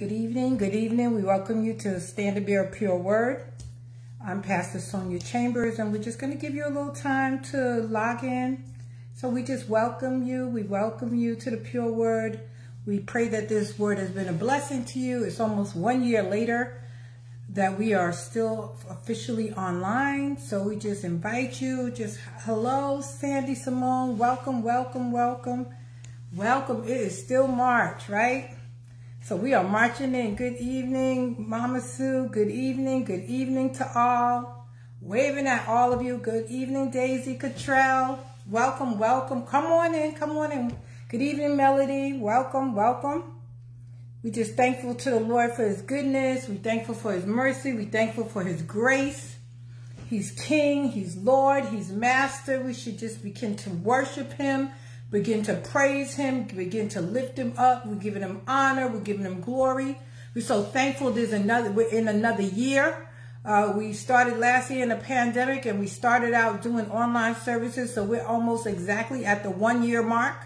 Good evening. Good evening. We welcome you to Standard Bearer Pure Word. I'm Pastor Sonia Chambers, and we're just going to give you a little time to log in. So we just welcome you. We welcome you to the Pure Word. We pray that this word has been a blessing to you. It's almost one year later that we are still officially online. So we just invite you. Just hello, Sandy Simone. Welcome, welcome, welcome. Welcome. It is still March, right? So we are marching in. Good evening, Mama Sue. Good evening. Good evening to all. Waving at all of you. Good evening, Daisy Cottrell. Welcome, welcome. Come on in. Come on in. Good evening, Melody. Welcome, welcome. We just thankful to the Lord for his goodness. We thankful for his mercy. We thankful for his grace. He's King. He's Lord. He's Master. We should just begin to worship him begin to praise him, begin to lift him up. We're giving him honor. We're giving him glory. We're so thankful there's another, we're in another year. Uh, we started last year in the pandemic and we started out doing online services. So we're almost exactly at the one year mark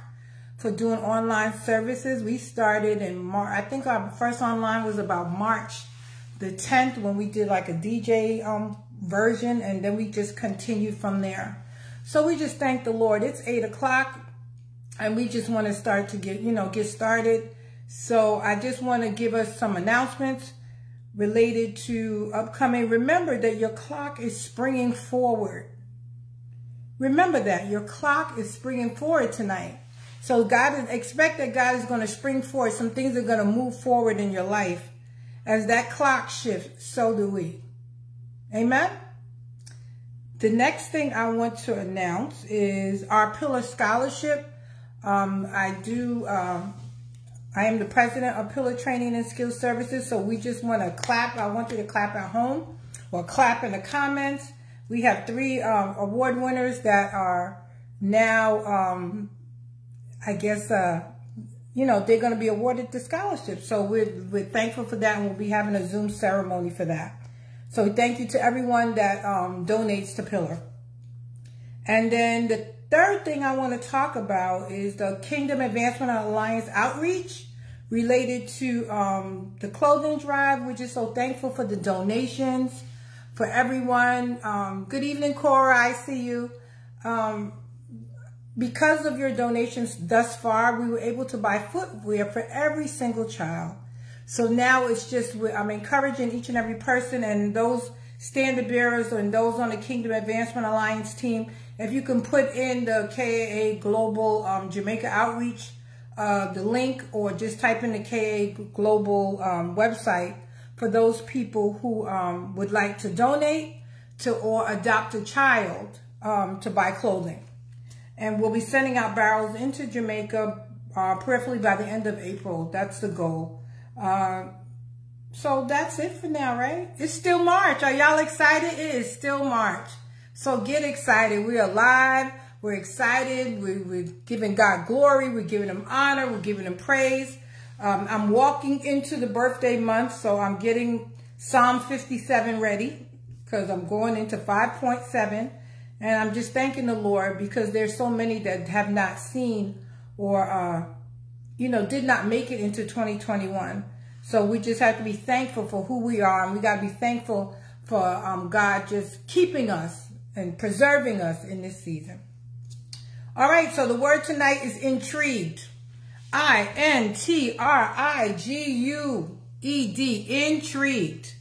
for doing online services. We started in March. I think our first online was about March the 10th when we did like a DJ um, version and then we just continued from there. So we just thank the Lord. It's eight o'clock and we just want to start to get, you know, get started. So I just want to give us some announcements related to upcoming. Remember that your clock is springing forward. Remember that your clock is springing forward tonight. So God is, expect that God is going to spring forward. Some things are going to move forward in your life. As that clock shifts, so do we. Amen. The next thing I want to announce is our Pillar Scholarship um, I do, um, I am the president of Pillar Training and Skills Services, so we just want to clap. I want you to clap at home or clap in the comments. We have three um, award winners that are now, um, I guess, uh, you know, they're going to be awarded the scholarship. So we're, we're thankful for that, and we'll be having a Zoom ceremony for that. So thank you to everyone that um, donates to Pillar. And then the third thing I want to talk about is the Kingdom Advancement Alliance outreach related to um, the clothing drive. We're just so thankful for the donations for everyone. Um, good evening, Cora. I see you. Um, because of your donations thus far, we were able to buy footwear for every single child. So now it's just, I'm encouraging each and every person and those standard bearers and those on the Kingdom Advancement Alliance team if you can put in the KAA Global um, Jamaica Outreach, uh, the link, or just type in the KAA Global um, website for those people who um, would like to donate to or adopt a child um, to buy clothing. And we'll be sending out barrels into Jamaica, uh, preferably by the end of April. That's the goal. Uh, so that's it for now, right? It's still March. Are y'all excited? It is still March. So get excited. We're alive. We're excited. We, are giving God glory. We're giving him honor. We're giving him praise. Um, I'm walking into the birthday month, so I'm getting Psalm 57 ready because I'm going into 5.7. And I'm just thanking the Lord because there's so many that have not seen or, uh, you know, did not make it into 2021. So we just have to be thankful for who we are. And we got to be thankful for um, God just keeping us and preserving us in this season. All right, so the word tonight is intrigued. I-N-T-R-I-G-U-E-D, intrigued.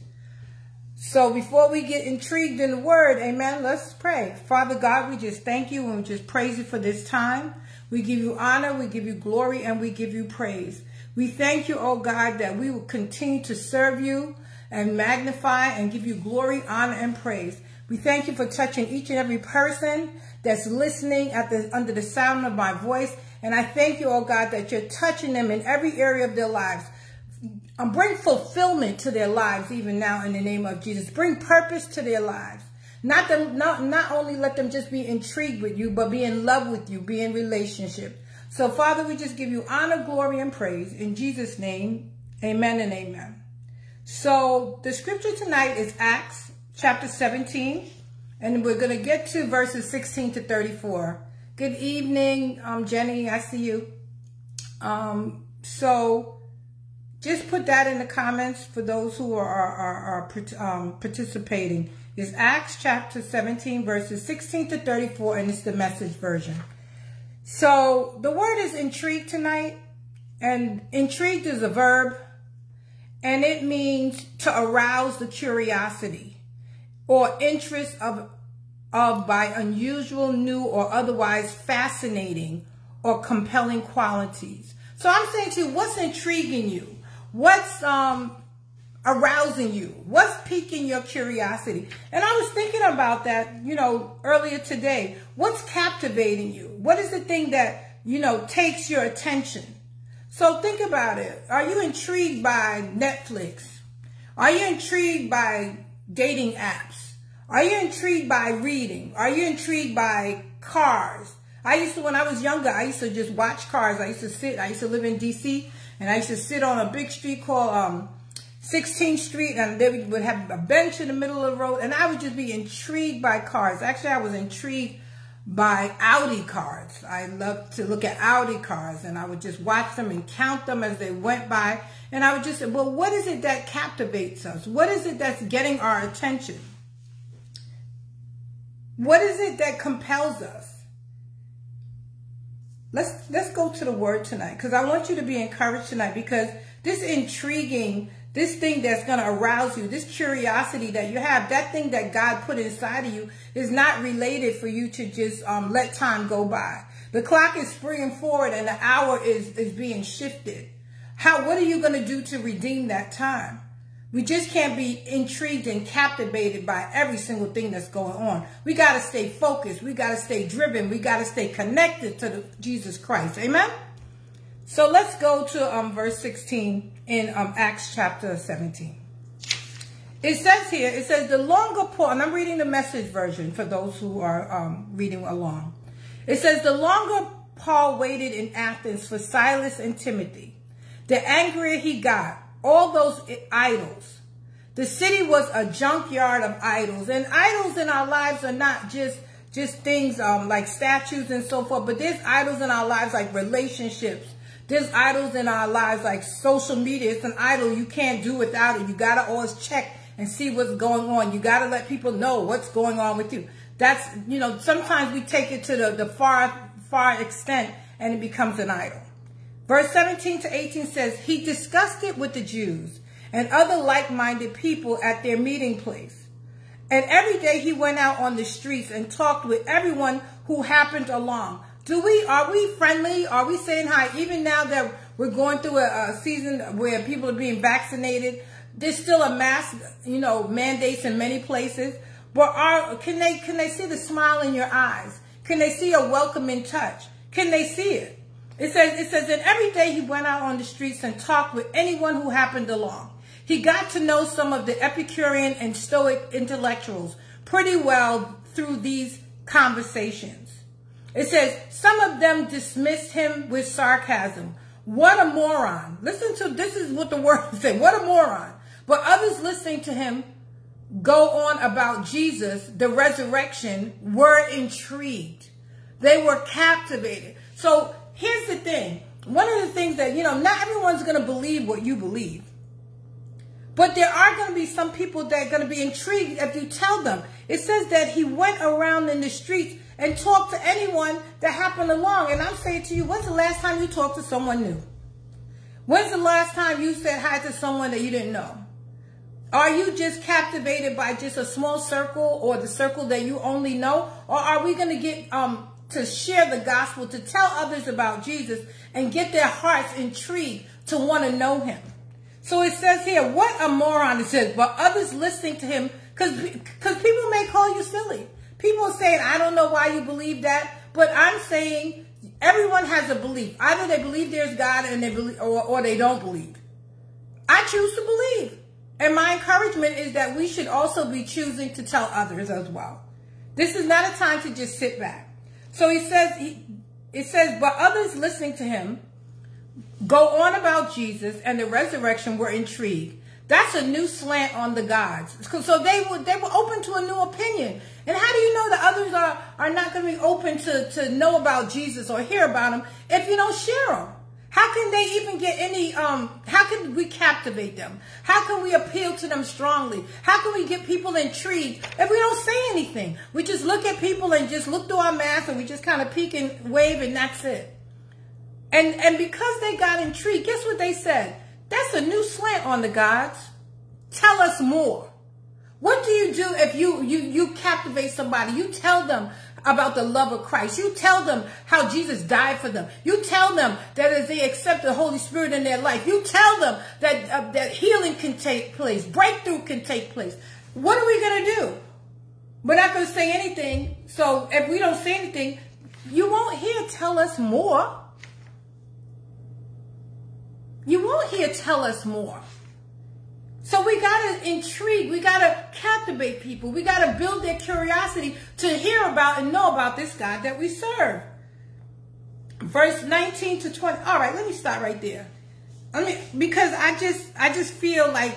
So before we get intrigued in the word, amen, let's pray. Father God, we just thank you and we just praise you for this time. We give you honor, we give you glory, and we give you praise. We thank you, oh God, that we will continue to serve you and magnify and give you glory, honor, and praise. We thank you for touching each and every person that's listening at the under the sound of my voice. And I thank you, oh God, that you're touching them in every area of their lives. Um, bring fulfillment to their lives even now in the name of Jesus. Bring purpose to their lives. Not them, not, not only let them just be intrigued with you, but be in love with you, be in relationship. So Father, we just give you honor, glory, and praise in Jesus' name. Amen and amen. So the scripture tonight is Acts chapter 17, and we're going to get to verses 16 to 34. Good evening, um, Jenny. I see you. Um, so just put that in the comments for those who are, are, are, um, participating. It's Acts chapter 17, verses 16 to 34, and it's the message version. So the word is intrigued tonight, and intrigued is a verb, and it means to arouse the curiosity or interest of, of by unusual, new, or otherwise fascinating or compelling qualities. So I'm saying to you, what's intriguing you? What's um arousing you? What's piquing your curiosity? And I was thinking about that, you know, earlier today. What's captivating you? What is the thing that, you know, takes your attention? So think about it. Are you intrigued by Netflix? Are you intrigued by dating apps? Are you intrigued by reading? Are you intrigued by cars? I used to, when I was younger, I used to just watch cars. I used to sit, I used to live in D.C., and I used to sit on a big street called um, 16th Street, and they would have a bench in the middle of the road, and I would just be intrigued by cars. Actually, I was intrigued by Audi cars. I loved to look at Audi cars, and I would just watch them and count them as they went by, and I would just say, well, what is it that captivates us? What is it that's getting our attention? What is it that compels us? Let's let's go to the word tonight because I want you to be encouraged tonight because this intriguing this thing that's going to arouse you, this curiosity that you have, that thing that God put inside of you is not related for you to just um, let time go by. The clock is springing forward and the hour is, is being shifted. How, what are you going to do to redeem that time? We just can't be intrigued and captivated by every single thing that's going on. We got to stay focused. We got to stay driven. We got to stay connected to the, Jesus Christ. Amen? So let's go to um, verse 16 in um, Acts chapter 17. It says here, it says the longer Paul, and I'm reading the message version for those who are um, reading along. It says the longer Paul waited in Athens for Silas and Timothy, the angrier he got. All those idols. The city was a junkyard of idols. And idols in our lives are not just just things um, like statues and so forth, but there's idols in our lives like relationships, there's idols in our lives like social media. It's an idol. You can't do without it. You got to always check and see what's going on. You got to let people know what's going on with you. That's, you know, sometimes we take it to the, the far, far extent and it becomes an idol. Verse 17 to 18 says, He discussed it with the Jews and other like-minded people at their meeting place. And every day he went out on the streets and talked with everyone who happened along. Do we, are we friendly? Are we saying hi? Even now that we're going through a, a season where people are being vaccinated, there's still a mask, you know, mandates in many places. But are, can they, can they see the smile in your eyes? Can they see a welcoming touch? Can they see it? It says, it says that every day he went out on the streets and talked with anyone who happened along. He got to know some of the Epicurean and Stoic intellectuals pretty well through these conversations. It says, some of them dismissed him with sarcasm. What a moron. Listen to, this is what the word is saying. What a moron. But others listening to him go on about Jesus, the resurrection, were intrigued. They were captivated. So here's the thing. One of the things that, you know, not everyone's going to believe what you believe. But there are going to be some people that are going to be intrigued if you tell them. It says that he went around in the streets and talk to anyone that happened along. And I'm saying to you, when's the last time you talked to someone new? When's the last time you said hi to someone that you didn't know? Are you just captivated by just a small circle or the circle that you only know? Or are we going to get um, to share the gospel, to tell others about Jesus and get their hearts intrigued to want to know him? So it says here, what a moron it says, but others listening to him, because people may call you silly. People saying, I don't know why you believe that, but I'm saying everyone has a belief. Either they believe there's God and they believe, or, or they don't believe. I choose to believe. And my encouragement is that we should also be choosing to tell others as well. This is not a time to just sit back. So he says, he, it says, but others listening to him go on about Jesus and the resurrection were intrigued. That's a new slant on the gods. So they were, they were open to a new opinion. And how do you know that others are, are not going to be open to, to know about Jesus or hear about him if you don't share them? How can they even get any, um, how can we captivate them? How can we appeal to them strongly? How can we get people intrigued if we don't say anything? We just look at people and just look through our mask and we just kind of peek and wave and that's it. And, and because they got intrigued, guess what they said? That's a new slant on the gods. Tell us more. What do you do if you, you, you captivate somebody? You tell them about the love of Christ. You tell them how Jesus died for them. You tell them that as they accept the Holy Spirit in their life, you tell them that, uh, that healing can take place, breakthrough can take place. What are we going to do? We're not going to say anything. So if we don't say anything, you won't hear tell us more. You won't hear tell us more. So we got to intrigue. We got to captivate people. We got to build their curiosity to hear about and know about this God that we serve. Verse 19 to 20. All right, let me start right there. I mean, because I just, I just feel like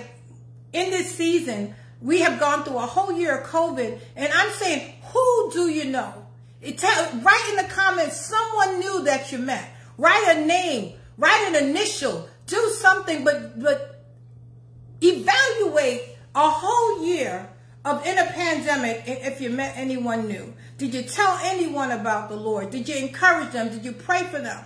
in this season, we have gone through a whole year of COVID and I'm saying, who do you know? It tell, write in the comments someone new that you met. Write a name, write an initial, do something, but, but Evaluate a whole year of in a pandemic if you met anyone new. Did you tell anyone about the Lord? Did you encourage them? Did you pray for them?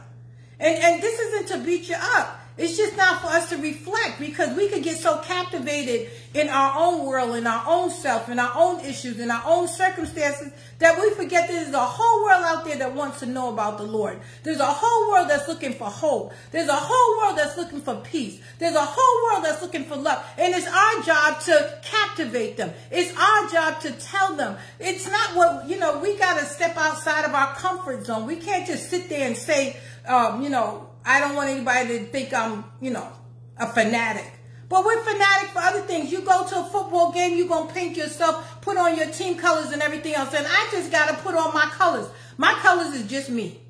And, and this isn't to beat you up. It's just not for us to reflect because we could get so captivated in our own world, in our own self, in our own issues, in our own circumstances that we forget there's a whole world out there that wants to know about the Lord. There's a whole world that's looking for hope. There's a whole world that's looking for peace. There's a whole world that's looking for love. And it's our job to captivate them. It's our job to tell them. It's not what, you know, we got to step outside of our comfort zone. We can't just sit there and say, um, you know, I don't want anybody to think I'm, you know, a fanatic. But we're fanatic for other things. You go to a football game, you're going to paint yourself, put on your team colors and everything else. And I just got to put on my colors. My colors is just me.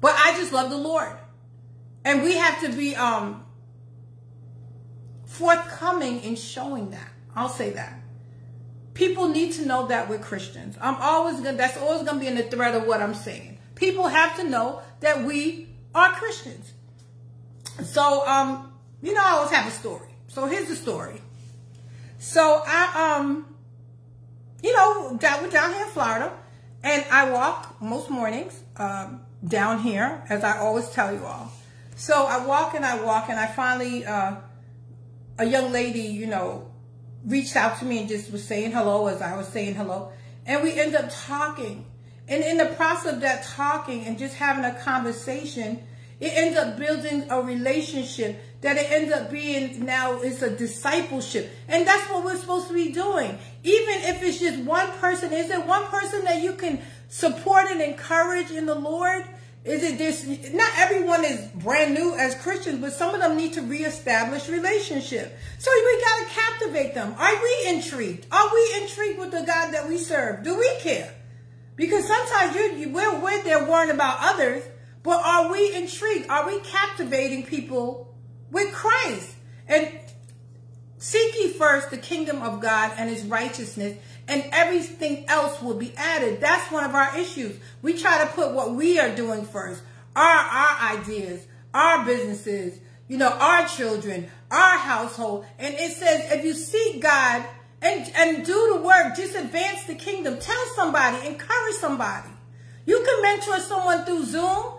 But I just love the Lord. And we have to be um, forthcoming in showing that. I'll say that. People need to know that we're Christians. I'm always going to, that's always going to be in the thread of what I'm saying. People have to know that we are Christians. So, um, you know, I always have a story. So here's the story. So I, um, you know, down, we're down here in Florida, and I walk most mornings um, down here, as I always tell you all. So I walk and I walk, and I finally, uh, a young lady, you know, reached out to me and just was saying hello as I was saying hello. And we end up talking. And in the process of that talking and just having a conversation, it ends up building a relationship that it ends up being now it's a discipleship. And that's what we're supposed to be doing. Even if it's just one person, is it one person that you can support and encourage in the Lord? Is it this? Not everyone is brand new as Christians, but some of them need to reestablish relationship. So we got to captivate them. Are we intrigued? Are we intrigued with the God that we serve? Do we care? Because sometimes you're, you, we're, we're there worrying about others, but are we intrigued? Are we captivating people with Christ? And seek ye first the kingdom of God and his righteousness, and everything else will be added. That's one of our issues. We try to put what we are doing first, our, our ideas, our businesses, you know, our children, our household. And it says, if you seek God and, and do the work, just advance the kingdom. Tell somebody, encourage somebody. You can mentor someone through Zoom.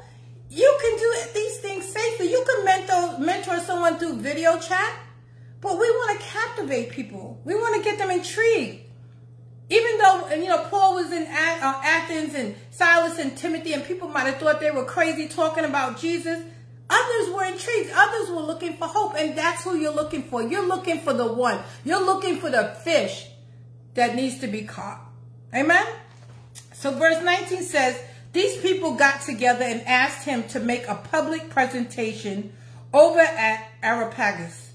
You can do these things safely. You can mentor, mentor someone through video chat. But we want to captivate people. We want to get them intrigued. Even though, you know, Paul was in uh, Athens and Silas and Timothy and people might have thought they were crazy talking about Jesus. Others were intrigued. Others were looking for hope. And that's who you're looking for. You're looking for the one. You're looking for the fish that needs to be caught. Amen? So verse 19 says, these people got together and asked him to make a public presentation over at Areopagus,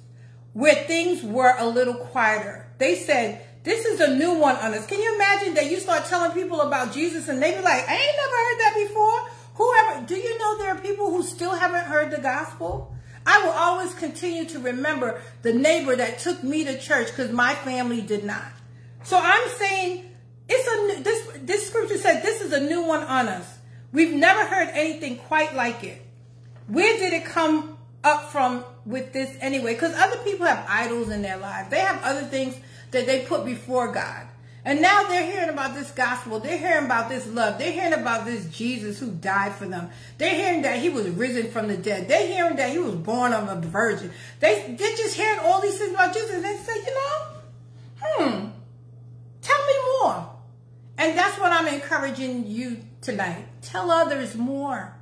where things were a little quieter. They said, this is a new one on us. Can you imagine that you start telling people about Jesus and they be like, I ain't never heard that before? Whoever, do you know there are people who still haven't heard the gospel? I will always continue to remember the neighbor that took me to church because my family did not. So I'm saying it's a this this scripture said this is a new one on us. We've never heard anything quite like it. Where did it come up from with this anyway? Because other people have idols in their lives. They have other things that they put before God. And now they're hearing about this gospel. They're hearing about this love. They're hearing about this Jesus who died for them. They're hearing that he was risen from the dead. They're hearing that he was born of a virgin. They, they're just hearing all these things about Jesus. And they say, you know, hmm, tell me more. And that's what I'm encouraging you tonight. Tell others more.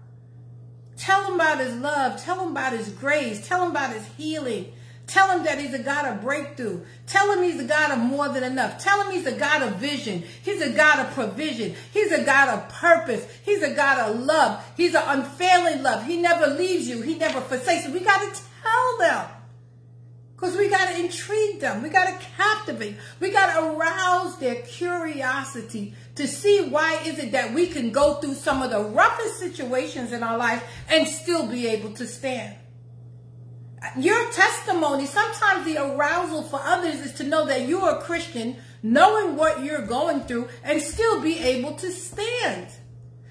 Tell them about his love. Tell them about his grace. Tell them about his healing. Tell him that he's a God of breakthrough. Tell him he's a God of more than enough. Tell him he's a God of vision. He's a God of provision. He's a God of purpose. He's a God of love. He's an unfailing love. He never leaves you. He never forsakes you. We got to tell them. Because we got to intrigue them. We got to captivate. We got to arouse their curiosity to see why is it that we can go through some of the roughest situations in our life and still be able to stand your testimony, sometimes the arousal for others is to know that you're a Christian, knowing what you're going through, and still be able to stand.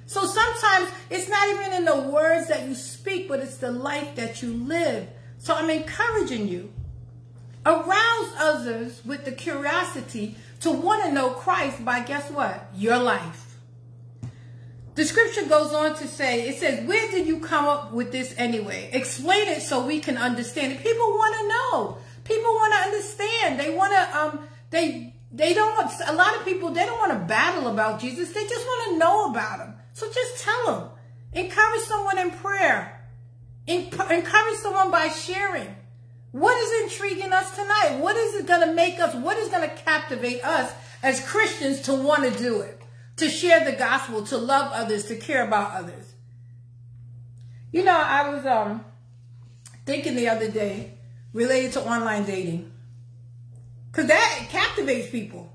So sometimes it's not even in the words that you speak, but it's the life that you live. So I'm encouraging you. Arouse others with the curiosity to want to know Christ by guess what? Your life. The scripture goes on to say, it says, where did you come up with this anyway? Explain it so we can understand it. People want to know. People want to understand. They want to, um, they, they don't want, a lot of people, they don't want to battle about Jesus. They just want to know about him. So just tell them. Encourage someone in prayer. encourage someone by sharing. What is intriguing us tonight? What is it going to make us, what is going to captivate us as Christians to want to do it? To share the gospel, to love others, to care about others. You know, I was um thinking the other day related to online dating. Because that captivates people.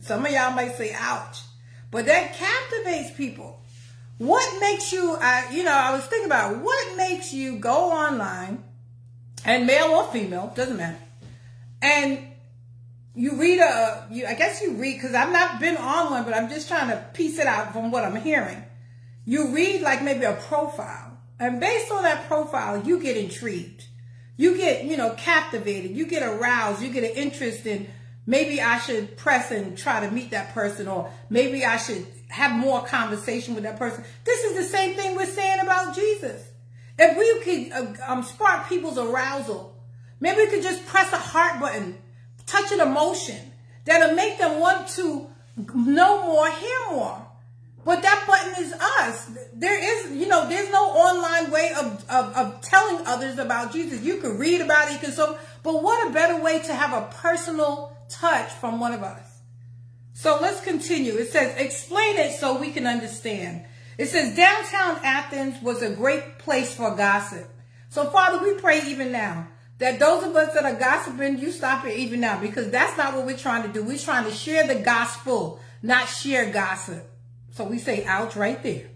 Some of y'all might say, ouch. But that captivates people. What makes you, I, you know, I was thinking about what makes you go online, and male or female, doesn't matter, and you read a, you, I guess you read, because I've not been on one, but I'm just trying to piece it out from what I'm hearing. You read like maybe a profile. And based on that profile, you get intrigued. You get, you know, captivated. You get aroused. You get an interest in maybe I should press and try to meet that person or maybe I should have more conversation with that person. This is the same thing we're saying about Jesus. If we could uh, um, spark people's arousal, maybe we could just press a heart button touch an emotion that'll make them want to know more, hear more. But that button is us. There is, you know, there's no online way of, of, of telling others about Jesus. You can read about it, you can so, but what a better way to have a personal touch from one of us. So let's continue. It says, explain it so we can understand. It says, downtown Athens was a great place for gossip. So Father, we pray even now that those of us that are gossiping, you stop it even now because that's not what we're trying to do. We're trying to share the gospel, not share gossip. So we say ouch right there.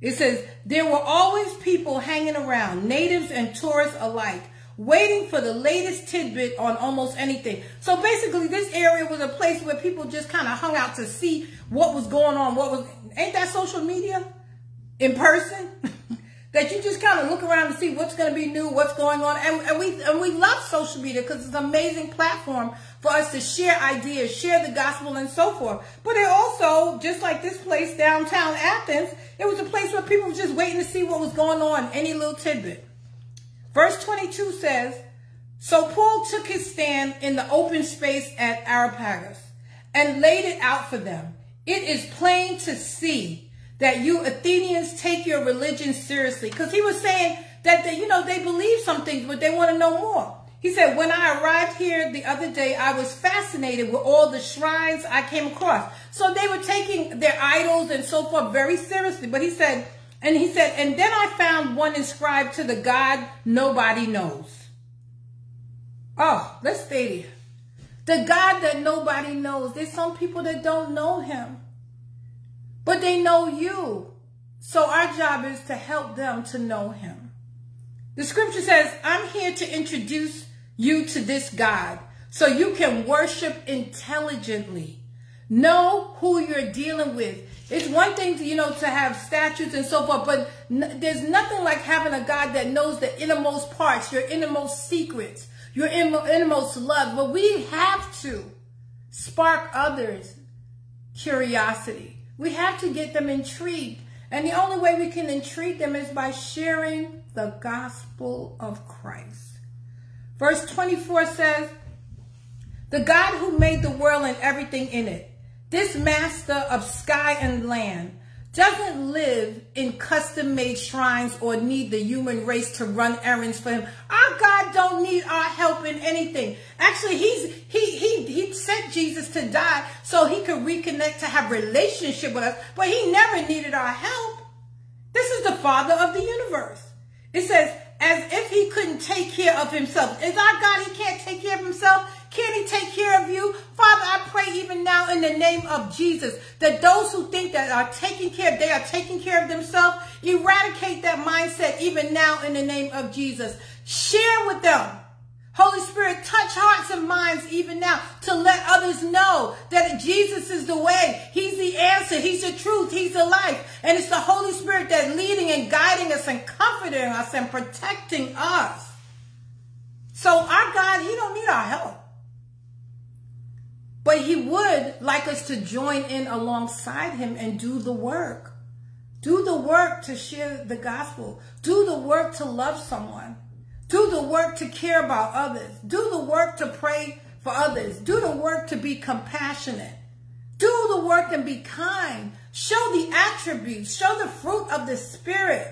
It says, there were always people hanging around, natives and tourists alike, waiting for the latest tidbit on almost anything. So basically this area was a place where people just kind of hung out to see what was going on. What was, ain't that social media in person? that you just kind of look around to see what's going to be new, what's going on. And, and we and we love social media because it's an amazing platform for us to share ideas, share the gospel and so forth. But it also, just like this place downtown Athens, it was a place where people were just waiting to see what was going on, any little tidbit. Verse 22 says, So Paul took his stand in the open space at Areopagus and laid it out for them. It is plain to see that you Athenians take your religion seriously. Because he was saying that, they, you know, they believe some things, but they want to know more. He said, when I arrived here the other day, I was fascinated with all the shrines I came across. So they were taking their idols and so forth very seriously. But he said, and he said, and then I found one inscribed to the God nobody knows. Oh, let's stay there. The God that nobody knows. There's some people that don't know him but they know you. So our job is to help them to know him. The scripture says, I'm here to introduce you to this God so you can worship intelligently. Know who you're dealing with. It's one thing to, you know, to have statutes and so forth, but there's nothing like having a God that knows the innermost parts, your innermost secrets, your innermost love. But we have to spark others curiosity. We have to get them intrigued. And the only way we can intrigue them is by sharing the gospel of Christ. Verse 24 says, The God who made the world and everything in it, this master of sky and land, doesn't live in custom-made shrines or need the human race to run errands for him. Our God don't need our help in anything. Actually, he's he he he sent Jesus to die so he could reconnect to have relationship with us, but he never needed our help. This is the Father of the universe. It says, as if he couldn't take care of himself. Is our God, he can't take care of himself? Can he take care of you? Father, I pray even now in the name of Jesus that those who think that are taking care, they are taking care of themselves, eradicate that mindset even now in the name of Jesus. Share with them. Holy Spirit, touch hearts and minds even now to let others know that Jesus is the way. He's the answer. He's the truth. He's the life. And it's the Holy Spirit that's leading and guiding us and comforting us and protecting us. So our God, he don't need our help. But he would like us to join in alongside him and do the work. Do the work to share the gospel. Do the work to love someone. Do the work to care about others. Do the work to pray for others. Do the work to be compassionate. Do the work and be kind. Show the attributes. Show the fruit of the Spirit.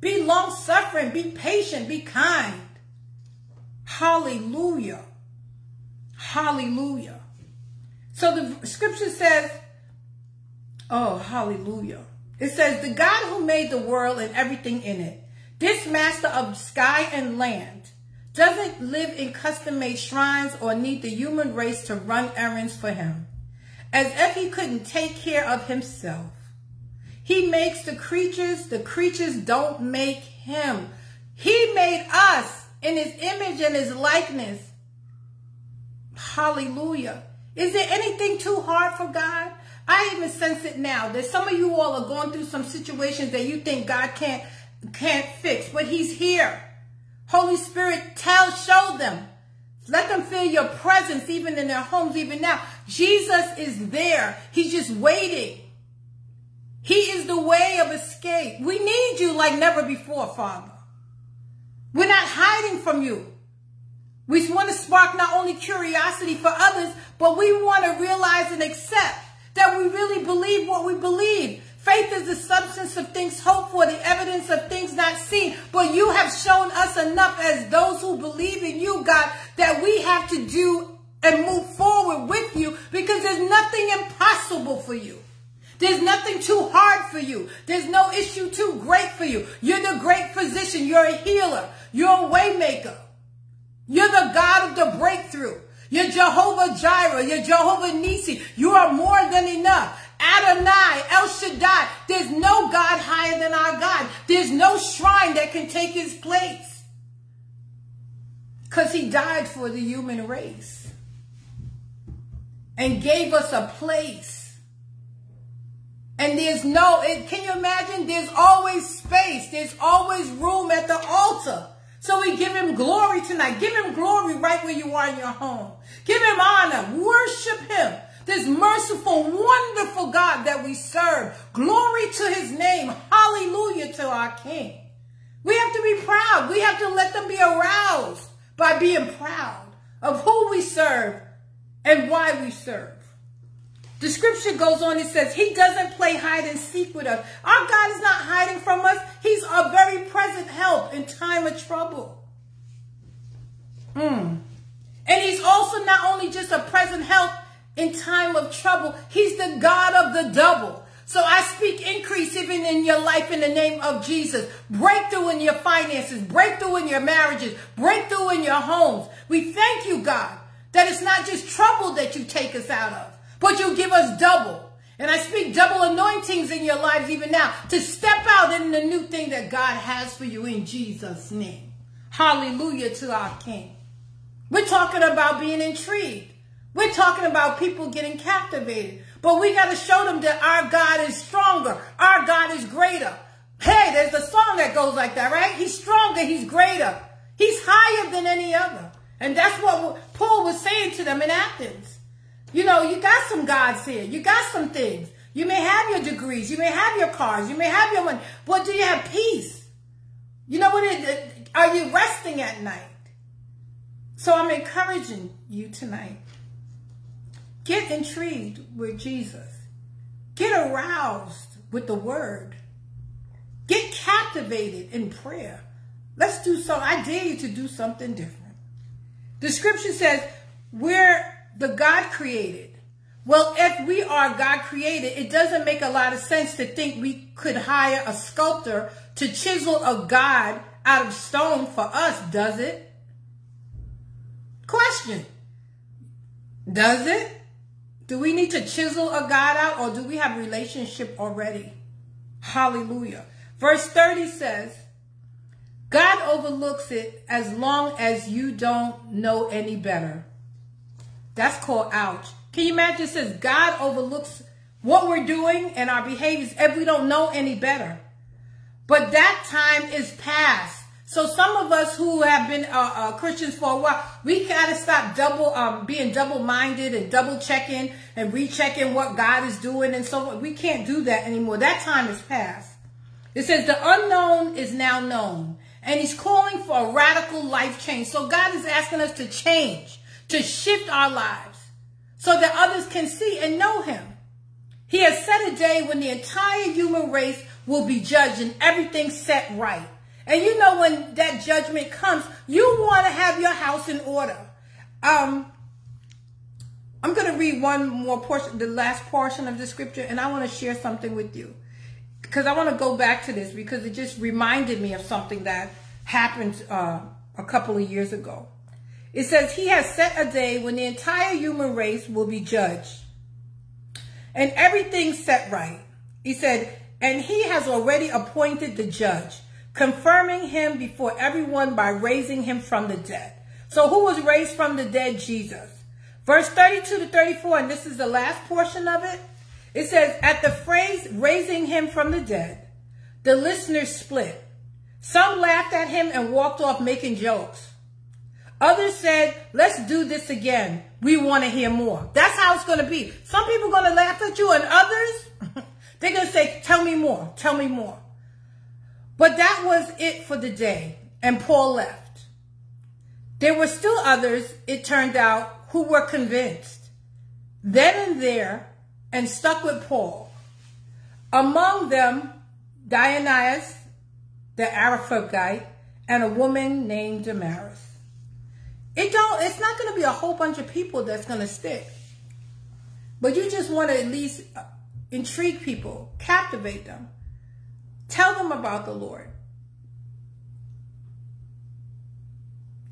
Be long-suffering. Be patient. Be kind. Hallelujah. Hallelujah. So the scripture says, oh, hallelujah. It says, the God who made the world and everything in it, this master of sky and land, doesn't live in custom-made shrines or need the human race to run errands for him, as if he couldn't take care of himself. He makes the creatures, the creatures don't make him. He made us in his image and his likeness. Hallelujah. Is there anything too hard for God? I even sense it now that some of you all are going through some situations that you think God can't can't fix, but he's here. Holy Spirit, tell, show them. Let them feel your presence even in their homes, even now. Jesus is there. He's just waiting. He is the way of escape. We need you like never before, Father. We're not hiding from you. We want to spark not only curiosity for others, but we want to realize and accept that we really believe what we believe. Faith is the substance of things hoped for, the evidence of things not seen. But you have shown us enough as those who believe in you, God, that we have to do and move forward with you because there's nothing impossible for you. There's nothing too hard for you. There's no issue too great for you. You're the great physician. You're a healer. You're a waymaker. You're the God of the breakthrough. You're Jehovah Jireh. You're Jehovah Nisi. You are more than enough. Adonai, El Shaddai. There's no God higher than our God. There's no shrine that can take his place. Because he died for the human race. And gave us a place. And there's no, it, can you imagine? There's always space. There's always room at the altar. So we give him glory tonight. Give him glory right where you are in your home. Give him honor. Worship him. This merciful, wonderful God that we serve. Glory to his name. Hallelujah to our King. We have to be proud. We have to let them be aroused by being proud of who we serve and why we serve. The scripture goes on, it says, he doesn't play hide and seek with us. Our God is not hiding from us. He's our very present help in time of trouble. Hmm. And he's also not only just a present help in time of trouble, he's the God of the double. So I speak increase even in your life in the name of Jesus. Breakthrough in your finances, breakthrough in your marriages, breakthrough in your homes. We thank you, God, that it's not just trouble that you take us out of but you give us double. And I speak double anointings in your lives even now to step out in the new thing that God has for you in Jesus' name. Hallelujah to our King. We're talking about being intrigued. We're talking about people getting captivated. But we got to show them that our God is stronger. Our God is greater. Hey, there's a song that goes like that, right? He's stronger. He's greater. He's higher than any other. And that's what Paul was saying to them in Athens. You know, you got some gods here. You got some things. You may have your degrees. You may have your cars. You may have your money. But do you have peace? You know what? It, are you resting at night? So I'm encouraging you tonight. Get intrigued with Jesus. Get aroused with the word. Get captivated in prayer. Let's do so. I dare you to do something different. The scripture says we're the God created. Well, if we are God created, it doesn't make a lot of sense to think we could hire a sculptor to chisel a God out of stone for us, does it? Question. Does it? Do we need to chisel a God out or do we have relationship already? Hallelujah. Verse 30 says, God overlooks it as long as you don't know any better. That's called ouch. Can you imagine it says God overlooks what we're doing and our behaviors if we don't know any better. But that time is past. So some of us who have been uh, uh, Christians for a while, we gotta stop double um, being double-minded and double-checking and rechecking what God is doing and so on. We can't do that anymore. That time is past. It says the unknown is now known. And he's calling for a radical life change. So God is asking us to change, to shift our lives so that others can see and know him. He has set a day when the entire human race will be judged and everything set right. And you know when that judgment comes, you want to have your house in order. Um, I'm going to read one more portion, the last portion of the scripture, and I want to share something with you because I want to go back to this because it just reminded me of something that happened uh, a couple of years ago. It says, He has set a day when the entire human race will be judged and everything set right. He said, and He has already appointed the judge, confirming him before everyone by raising him from the dead. So, who was raised from the dead? Jesus. Verse 32 to 34, and this is the last portion of it. It says, at the phrase raising him from the dead, the listeners split. Some laughed at him and walked off making jokes. Others said, let's do this again. We want to hear more. That's how it's going to be. Some people are going to laugh at you and others, they're going to say, tell me more, tell me more. But that was it for the day. And Paul left. There were still others, it turned out, who were convinced. Then and there, and stuck with Paul. Among them, Dionysius, the Areopagite, and a woman named Damaris. It don't, it's not going to be a whole bunch of people that's going to stick. But you just want to at least uh, intrigue people, captivate them. Tell them about the Lord.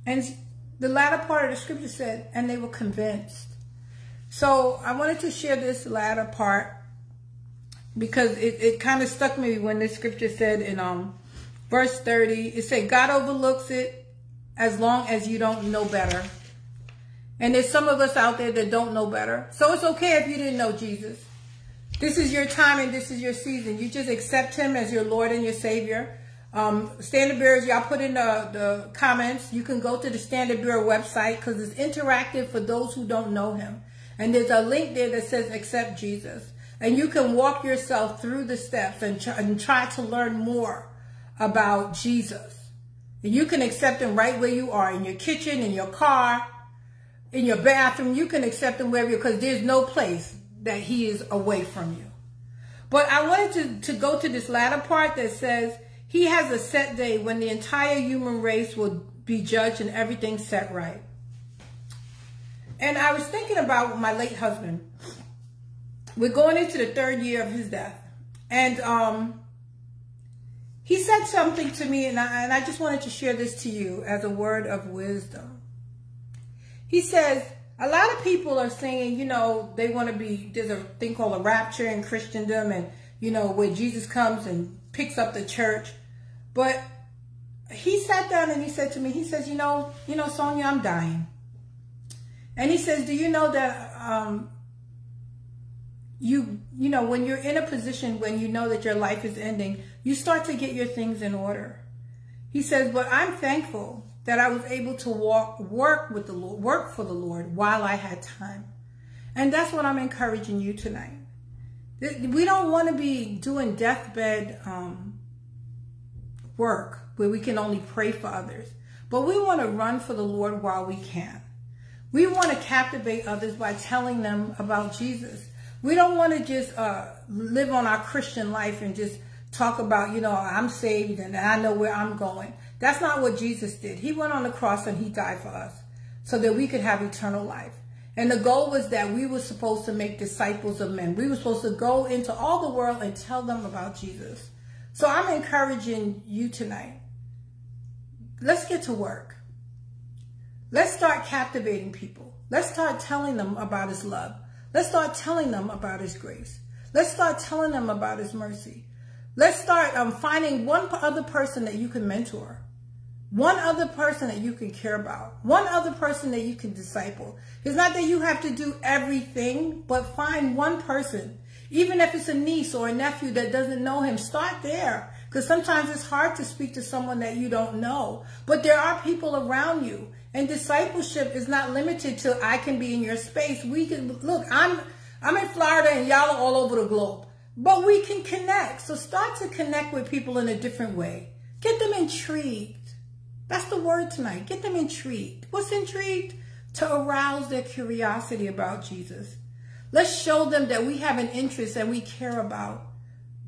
And the latter part of the scripture said, and they were convinced. So I wanted to share this latter part because it, it kind of stuck me when the scripture said in um verse 30, it said, God overlooks it as long as you don't know better. And there's some of us out there that don't know better. So it's okay if you didn't know Jesus. This is your time and this is your season. You just accept him as your Lord and your Savior. Um, Standard Bearers, y'all put in the, the comments. You can go to the Standard Bearer website because it's interactive for those who don't know him. And there's a link there that says accept Jesus. And you can walk yourself through the steps and, and try to learn more about Jesus. And you can accept him right where you are, in your kitchen, in your car, in your bathroom. You can accept him wherever you because there's no place that he is away from you. But I wanted to, to go to this latter part that says he has a set day when the entire human race will be judged and everything set right. And I was thinking about my late husband. We're going into the third year of his death. And um, he said something to me, and I, and I just wanted to share this to you as a word of wisdom. He says, a lot of people are saying, you know, they want to be, there's a thing called a rapture in Christendom, and, you know, where Jesus comes and picks up the church. But he sat down and he said to me, he says, you know, you know, Sonia, I'm dying. And he says, do you know that um, you you know when you're in a position when you know that your life is ending you start to get your things in order. He says but i'm thankful that i was able to walk work with the lord work for the lord while i had time. And that's what i'm encouraging you tonight. We don't want to be doing deathbed um, work where we can only pray for others but we want to run for the lord while we can. We want to captivate others by telling them about jesus. We don't want to just uh, live on our Christian life and just talk about, you know, I'm saved and I know where I'm going. That's not what Jesus did. He went on the cross and he died for us so that we could have eternal life. And the goal was that we were supposed to make disciples of men. We were supposed to go into all the world and tell them about Jesus. So I'm encouraging you tonight. Let's get to work. Let's start captivating people. Let's start telling them about his love. Let's start telling them about his grace. Let's start telling them about his mercy. Let's start um, finding one other person that you can mentor. One other person that you can care about. One other person that you can disciple. It's not that you have to do everything, but find one person. Even if it's a niece or a nephew that doesn't know him, start there. Because sometimes it's hard to speak to someone that you don't know. But there are people around you. And discipleship is not limited to I can be in your space. We can look, I'm I'm in Florida and y'all are all over the globe. But we can connect. So start to connect with people in a different way. Get them intrigued. That's the word tonight. Get them intrigued. What's intrigued? To arouse their curiosity about Jesus. Let's show them that we have an interest and we care about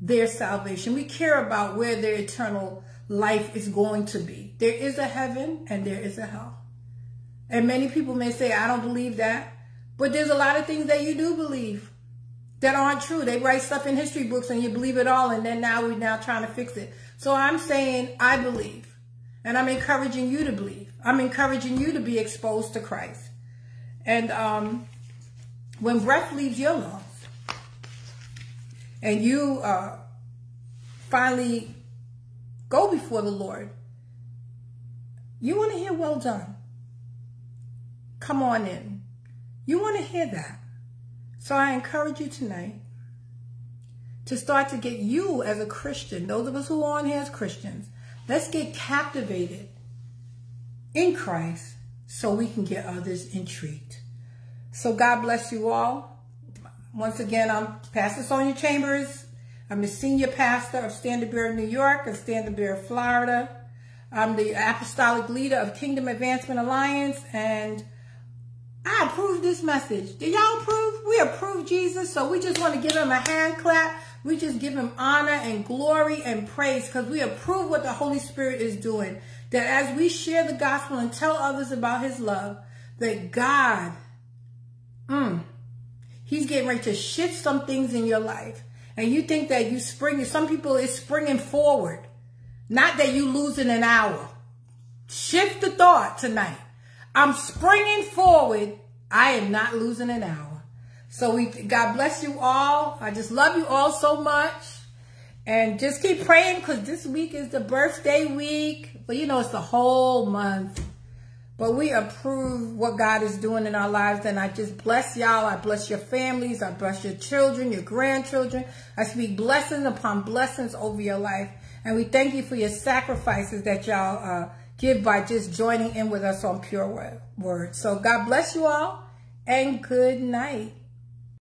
their salvation. We care about where their eternal life is going to be. There is a heaven and there is a hell. And many people may say, I don't believe that. But there's a lot of things that you do believe that aren't true. They write stuff in history books and you believe it all. And then now we're now trying to fix it. So I'm saying I believe. And I'm encouraging you to believe. I'm encouraging you to be exposed to Christ. And um, when breath leaves your lungs and you uh, finally go before the Lord, you want to hear well done come on in. You want to hear that. So I encourage you tonight to start to get you as a Christian, those of us who are on here as Christians, let's get captivated in Christ so we can get others intrigued. So God bless you all. Once again, I'm Pastor Sonia Chambers. I'm the senior pastor of Standard Bearer, New York and Standard Bearer, Florida. I'm the apostolic leader of Kingdom Advancement Alliance and I approve this message. Do y'all approve? We approve Jesus, so we just want to give him a hand clap. We just give him honor and glory and praise because we approve what the Holy Spirit is doing. That as we share the gospel and tell others about his love, that God, mm, he's getting ready to shift some things in your life. And you think that you spring, some people is springing forward. Not that you losing an hour. Shift the thought tonight. I'm springing forward. I am not losing an hour. So we, God bless you all. I just love you all so much. And just keep praying because this week is the birthday week. But you know, it's the whole month. But we approve what God is doing in our lives. And I just bless y'all. I bless your families. I bless your children, your grandchildren. I speak blessings upon blessings over your life. And we thank you for your sacrifices that y'all uh, give by just joining in with us on Pure Word. So God bless you all and good night.